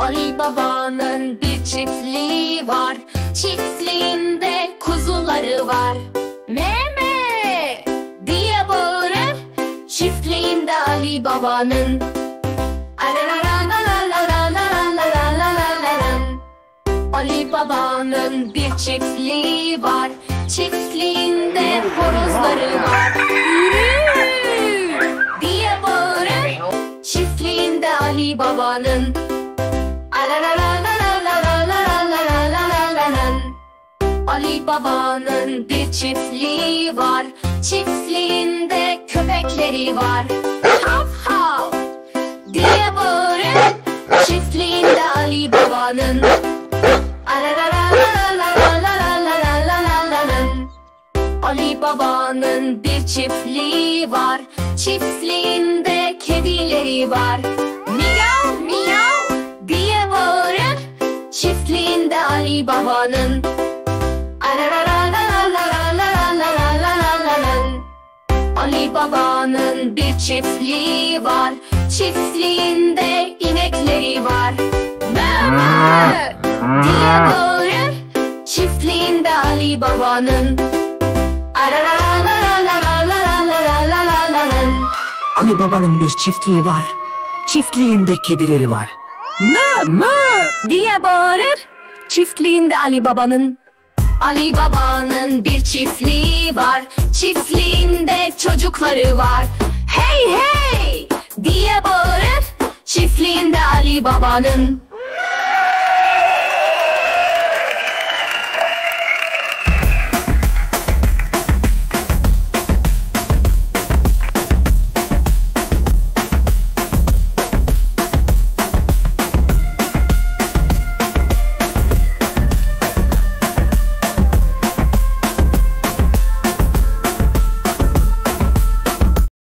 Ali Baba'nın bir çiftliği var. Çiftliğinde kuzuları var. Meme diye bağırır Çiftliğinde Ali Baba'nın. Ali Baba'nın bir çiftliği var. Çiftliğinde horozları var. Yürü diye bağırır Çiftliğinde Ali Baba'nın. Ali Baba'nın bir çiftliği var. Çiftliğinde köpekleri var. Hav hav diye bağırır. Çiftliğinde Ali Baba'nın. Ali Baba'nın bir çiftliği var Çiftliğinde kedileri var Miyav miyav diye bağırır Çiftliğinde Ali Baba'nın Ali Baba'nın bir çiftliği var. Çiftliğinde inekleri var. Mama diye bağırır Çiftliğinde Ali Baba'nın. Ali Baba'nın bir çiftliği var. Çiftliğinde kedileri var. Mama diye bağırır Çiftliğinde Ali Baba'nın Ali Baba'nın bir çiftliği var. Çiftliğinde çocukları var. Hey hey! diye bağırır Çiftliğinde Ali Baba'nın